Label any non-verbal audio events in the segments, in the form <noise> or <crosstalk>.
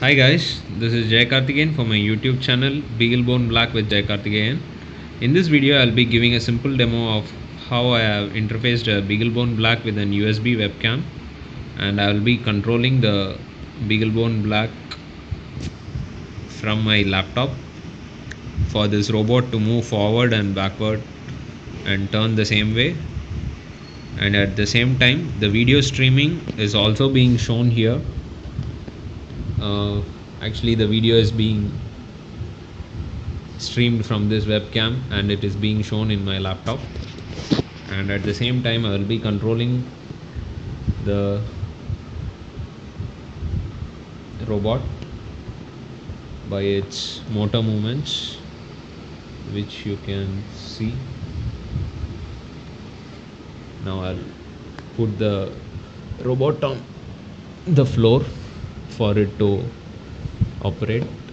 Hi guys, this is Jayakarthigeyan for my YouTube channel Beaglebone Black with Jayakarthigeyan. In this video, I'll be giving a simple demo of how I have interfaced a Beaglebone Black with an USB webcam, and I will be controlling the Beaglebone Black from my laptop for this robot to move forward and backward and turn the same way. And at the same time, the video streaming is also being shown here uh, actually the video is being streamed from this webcam and it is being shown in my laptop. And at the same time I will be controlling the robot by its motor movements which you can see. Now I'll put the robot on the floor for it to operate.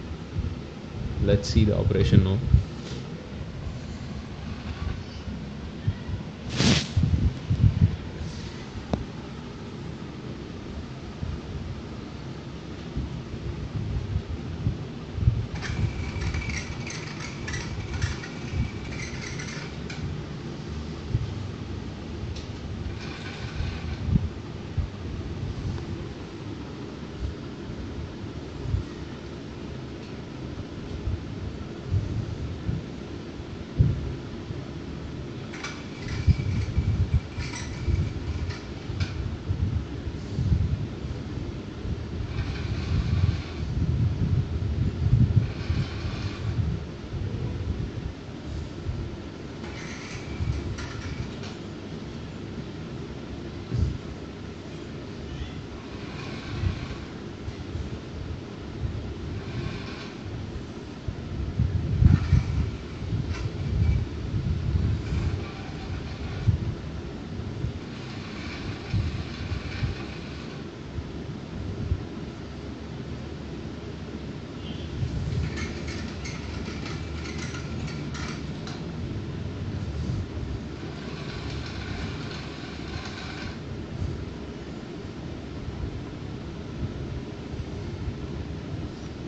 Let's see the operation now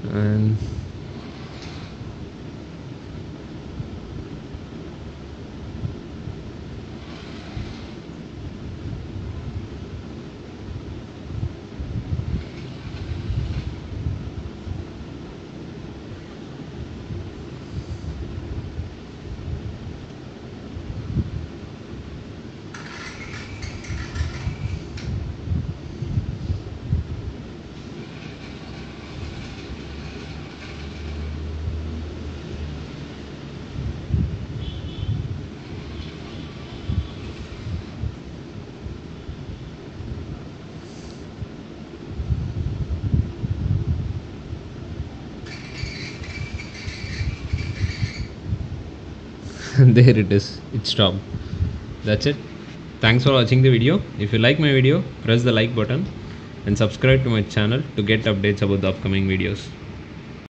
and <laughs> there it is. It stopped. That's it. Thanks for watching the video. If you like my video press the like button and subscribe to my channel to get updates about the upcoming videos